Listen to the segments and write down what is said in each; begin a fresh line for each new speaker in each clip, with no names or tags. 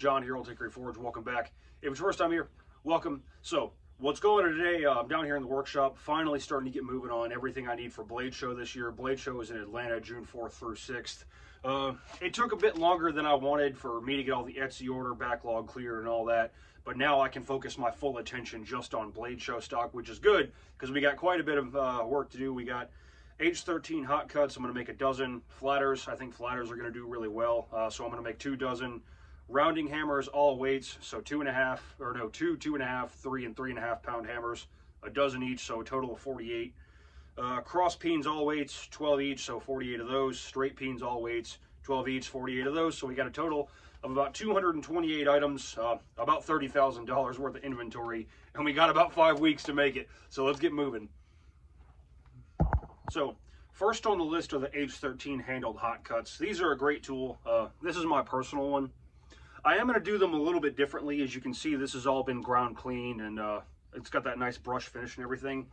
John here, Old Hickory Forge. Welcome back. If it's your first time here, welcome. So, what's going on today? Uh, I'm down here in the workshop, finally starting to get moving on everything I need for Blade Show this year. Blade Show is in Atlanta, June 4th through 6th. Uh, it took a bit longer than I wanted for me to get all the Etsy order backlog cleared and all that, but now I can focus my full attention just on Blade Show stock, which is good because we got quite a bit of uh, work to do. We got H13 hot cuts. I'm going to make a dozen flatters. I think flatters are going to do really well. Uh, so I'm going to make two dozen rounding hammers, all weights. So two and a half, or no, two, two and a half, three and three and a half pound hammers, a dozen each. So a total of 48. Uh, cross pins, all weights, 12 each. So 48 of those. Straight pins, all weights, 12 each, 48 of those. So we got a total of about 228 items, uh, about $30,000 worth of inventory. And we got about five weeks to make it. So let's get moving. So first on the list are the H13 handled hot cuts. These are a great tool. Uh, this is my personal one. I am going to do them a little bit differently. As you can see, this has all been ground clean and uh, it's got that nice brush finish and everything.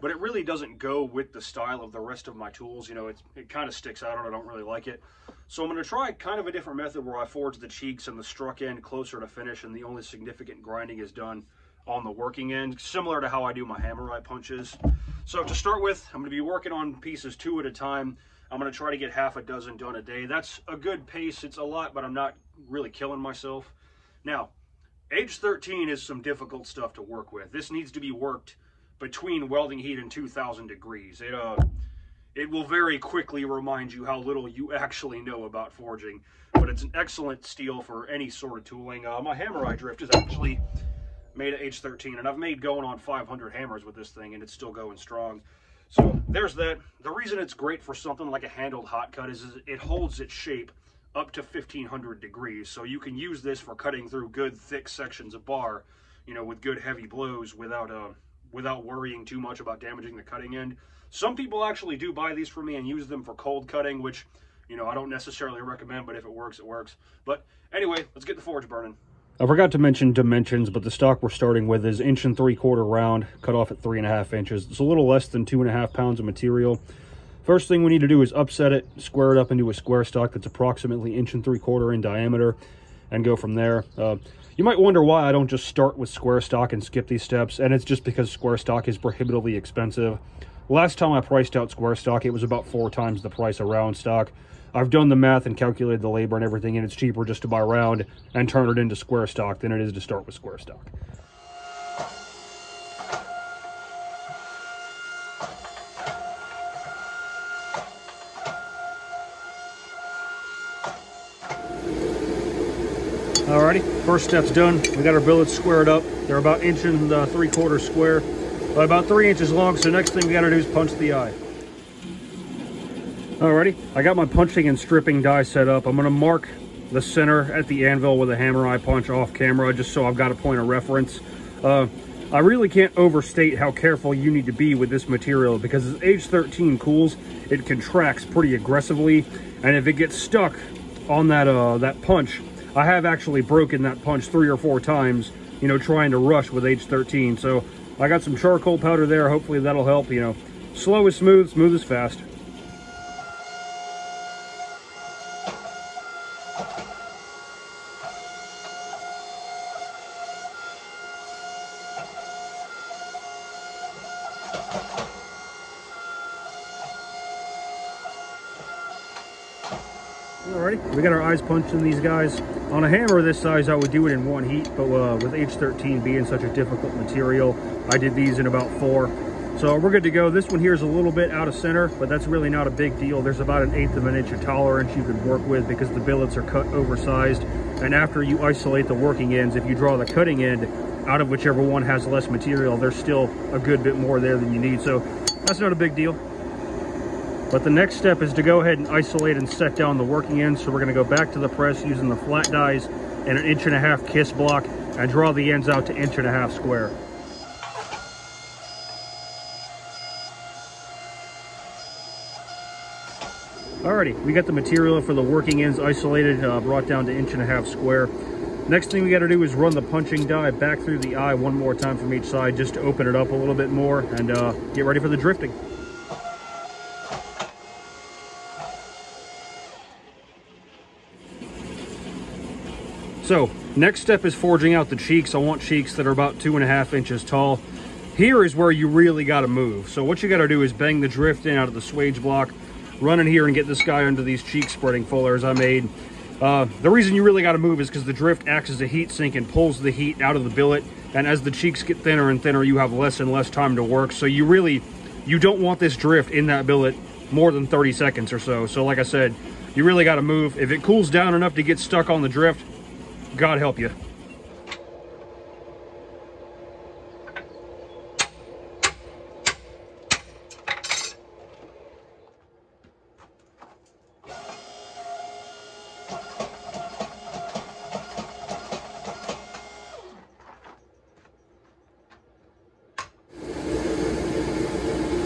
But it really doesn't go with the style of the rest of my tools. You know, it kind of sticks out and I don't really like it. So I'm going to try kind of a different method where I forge the cheeks and the struck end closer to finish and the only significant grinding is done on the working end, similar to how I do my hammer eye punches. So to start with, I'm going to be working on pieces two at a time. I'm going to try to get half a dozen done a day. That's a good pace. It's a lot, but I'm not really killing myself. Now, H13 is some difficult stuff to work with. This needs to be worked between welding heat and 2000 degrees. It, uh, it will very quickly remind you how little you actually know about forging, but it's an excellent steel for any sort of tooling. Uh, my hammer eye drift is actually made at H13, and I've made going on 500 hammers with this thing, and it's still going strong. So there's that. The reason it's great for something like a handled hot cut is, is it holds its shape up to 1500 degrees. So you can use this for cutting through good thick sections of bar, you know, with good heavy blows without uh, without worrying too much about damaging the cutting end. Some people actually do buy these for me and use them for cold cutting, which, you know, I don't necessarily recommend, but if it works, it works. But anyway, let's get the forge burning. I forgot to mention dimensions, but the stock we're starting with is inch and three quarter round, cut off at three and a half inches. It's a little less than two and a half pounds of material. First thing we need to do is upset it, square it up into a square stock that's approximately inch and three quarter in diameter, and go from there. Uh, you might wonder why I don't just start with square stock and skip these steps, and it's just because square stock is prohibitively expensive. Last time I priced out square stock, it was about four times the price of round stock. I've done the math and calculated the labor and everything, and it's cheaper just to buy round and turn it into square stock than it is to start with square stock. Alrighty, first step's done. We got our billets squared up. They're about inch and uh, three quarters square, but about three inches long. So next thing we gotta do is punch the eye. Alrighty, I got my punching and stripping die set up. I'm gonna mark the center at the anvil with a hammer eye punch off camera, just so I've got a point of reference. Uh, I really can't overstate how careful you need to be with this material because as H13 cools, it contracts pretty aggressively. And if it gets stuck on that, uh, that punch, I have actually broken that punch three or four times, you know, trying to rush with H13. So I got some charcoal powder there. Hopefully that'll help, you know. Slow is smooth, smooth is fast. Alrighty, we got our eyes punched in these guys. On a hammer this size, I would do it in one heat, but uh, with H13 being such a difficult material, I did these in about four. So we're good to go. This one here is a little bit out of center, but that's really not a big deal. There's about an eighth of an inch of tolerance you can work with because the billets are cut oversized. And after you isolate the working ends, if you draw the cutting end out of whichever one has less material, there's still a good bit more there than you need. So that's not a big deal. But the next step is to go ahead and isolate and set down the working ends. So we're gonna go back to the press using the flat dies and an inch and a half kiss block and draw the ends out to inch and a half square. Alrighty, we got the material for the working ends isolated, uh, brought down to inch and a half square. Next thing we gotta do is run the punching die back through the eye one more time from each side just to open it up a little bit more and uh, get ready for the drifting. So next step is forging out the cheeks. I want cheeks that are about two and a half inches tall. Here is where you really got to move. So what you got to do is bang the drift in out of the swage block, run in here and get this guy under these cheek spreading fullers I made. Uh, the reason you really got to move is because the drift acts as a heat sink and pulls the heat out of the billet. And as the cheeks get thinner and thinner, you have less and less time to work. So you really, you don't want this drift in that billet more than 30 seconds or so. So like I said, you really got to move. If it cools down enough to get stuck on the drift, God help you.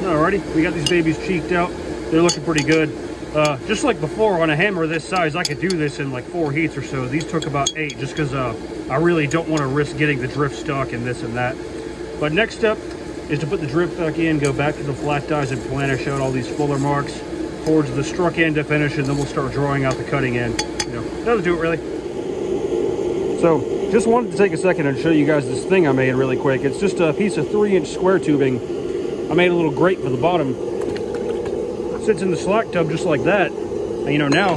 Alrighty, we got these babies cheeked out. They're looking pretty good. Uh, just like before, on a hammer this size, I could do this in like four heats or so. These took about eight just because uh, I really don't want to risk getting the drift stuck and this and that. But next step is to put the drift back in, go back to the flat dies and planish out all these fuller marks towards the struck end to finish, and then we'll start drawing out the cutting end. You know, that'll do it really. So just wanted to take a second and show you guys this thing I made really quick. It's just a piece of three inch square tubing. I made a little grate for the bottom sits in the slack tub just like that. And, you know, now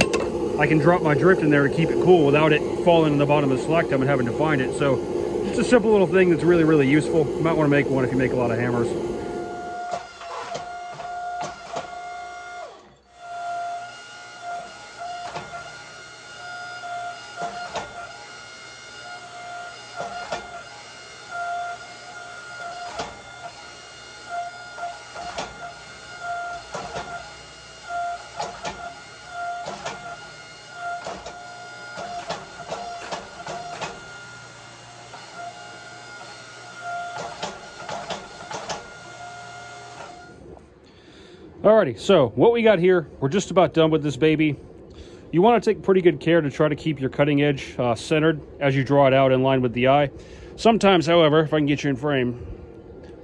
I can drop my drift in there to keep it cool without it falling in the bottom of the slack tub and having to find it. So it's a simple little thing that's really, really useful. You might want to make one if you make a lot of hammers. Alrighty, so what we got here, we're just about done with this baby. You want to take pretty good care to try to keep your cutting edge uh, centered as you draw it out in line with the eye. Sometimes, however, if I can get you in frame,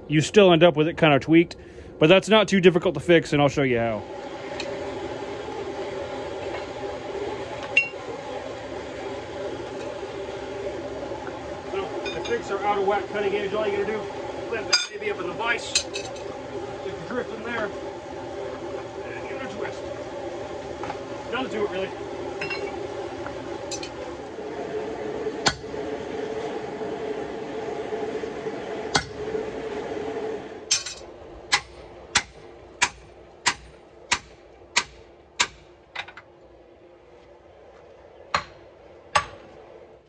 you still end up with it kind of tweaked, but that's not too difficult to fix, and I'll show you how. So, to fix our out of whack cutting edge, all you gotta do, lift that baby up in the vise, get the drift in there, Doesn't do it really.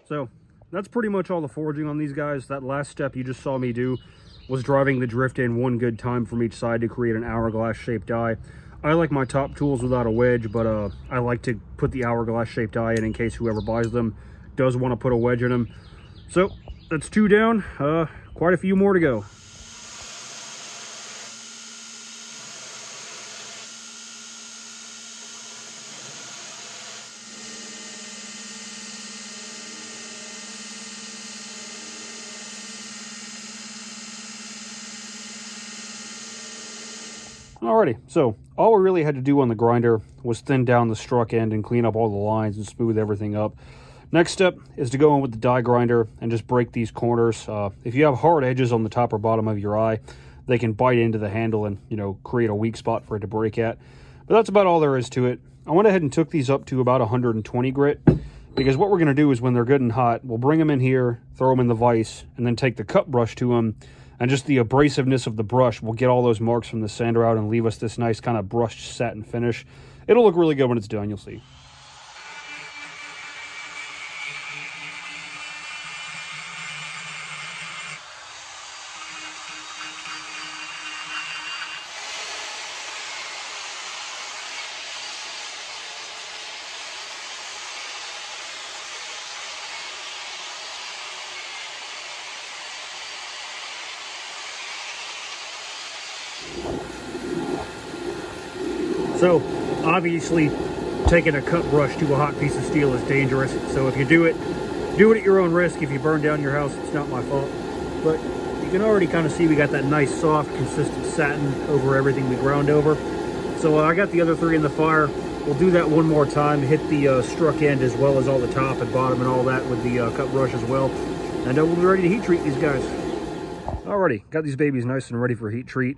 So that's pretty much all the forging on these guys. That last step you just saw me do was driving the drift in one good time from each side to create an hourglass shaped die. I like my top tools without a wedge, but uh, I like to put the hourglass shaped die in in case whoever buys them does want to put a wedge in them. So that's two down, uh, quite a few more to go. Alrighty, so all we really had to do on the grinder was thin down the struck end and clean up all the lines and smooth everything up. Next step is to go in with the die grinder and just break these corners. Uh, if you have hard edges on the top or bottom of your eye, they can bite into the handle and, you know, create a weak spot for it to break at. But that's about all there is to it. I went ahead and took these up to about 120 grit because what we're going to do is when they're good and hot, we'll bring them in here, throw them in the vise, and then take the cut brush to them and just the abrasiveness of the brush will get all those marks from the sander out and leave us this nice kind of brushed satin finish. It'll look really good when it's done, you'll see. So obviously taking a cut brush to a hot piece of steel is dangerous. So if you do it, do it at your own risk. If you burn down your house, it's not my fault. But you can already kind of see we got that nice soft consistent satin over everything we ground over. So uh, I got the other three in the fire. We'll do that one more time, hit the uh, struck end as well as all the top and bottom and all that with the uh, cut brush as well. And uh, we'll be ready to heat treat these guys. Alrighty, got these babies nice and ready for heat treat.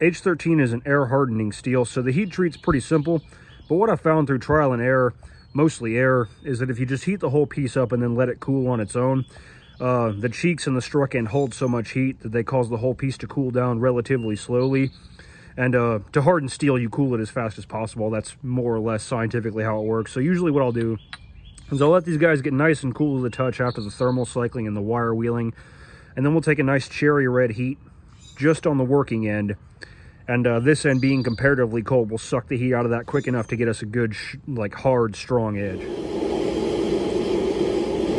H13 is an air hardening steel, so the heat treat's pretty simple. But what I found through trial and error, mostly error, is that if you just heat the whole piece up and then let it cool on its own, uh, the cheeks and the struck end hold so much heat that they cause the whole piece to cool down relatively slowly. And uh, to harden steel, you cool it as fast as possible. That's more or less scientifically how it works. So usually what I'll do is I'll let these guys get nice and cool to the touch after the thermal cycling and the wire wheeling. And then we'll take a nice cherry red heat just on the working end. And uh, this end being comparatively cold will suck the heat out of that quick enough to get us a good, like hard, strong edge.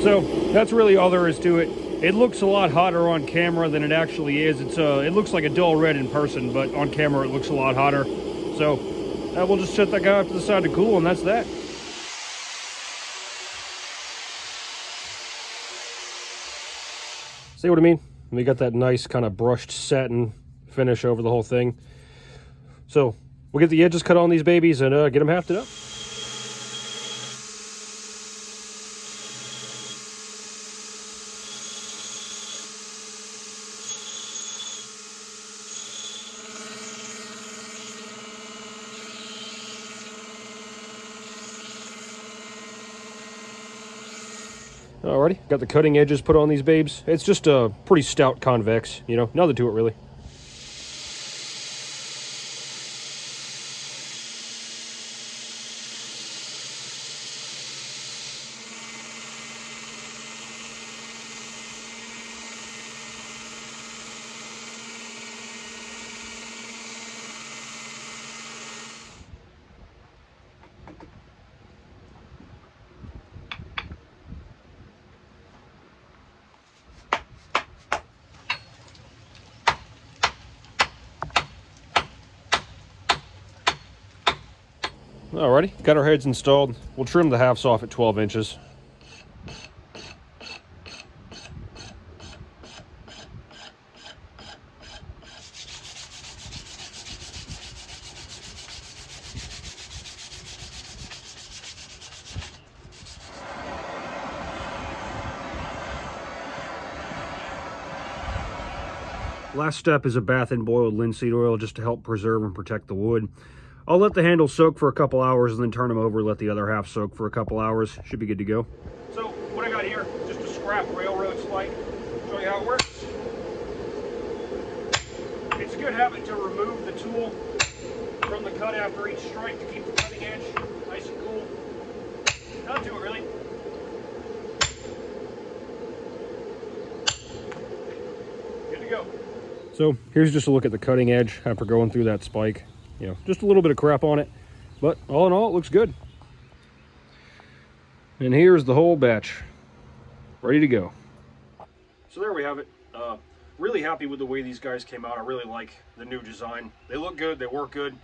So that's really all there is to it. It looks a lot hotter on camera than it actually is. It's uh, It looks like a dull red in person, but on camera it looks a lot hotter. So uh, we'll just set that guy off to the side to cool, and that's that.
See what I mean? We got that nice kind of brushed satin finish over the whole thing. So we'll get the edges cut on these babies and uh, get them hafted up. Alrighty, got the cutting edges put on these babes. It's just a pretty stout convex, you know, nothing to it really. Alrighty, got our heads installed. We'll trim the hafts off at 12 inches.
Last step is a bath in boiled linseed oil just to help preserve and protect the wood. I'll let the handle soak for a couple hours and then turn them over, let the other half soak for a couple hours. Should be good to go. So what I got here, just a scrap railroad spike. Show you how it works. It's a good habit to remove the tool from the cut after each strike to keep the cutting edge nice and cool. Not to it really. Good to go. So here's just a look at the cutting edge after going through that spike you know, just a little bit of crap on it. But all in all, it looks good. And here's the whole batch, ready to go. So there we have it. Uh, really happy with the way these guys came out. I really like the new design. They look good, they work good,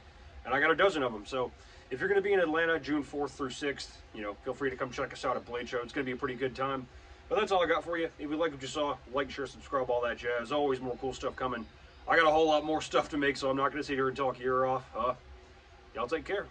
and I got a dozen of them. So if you're going to be in Atlanta June 4th through 6th, you know, feel free to come check us out at Blade Show. It's going to be a pretty good time. But that's all I got for you. If you like what you saw, like, share, subscribe, all that jazz. Always more cool stuff coming. I got a whole lot more stuff to make, so I'm not going to sit here and talk your ear off. Uh, y'all take care.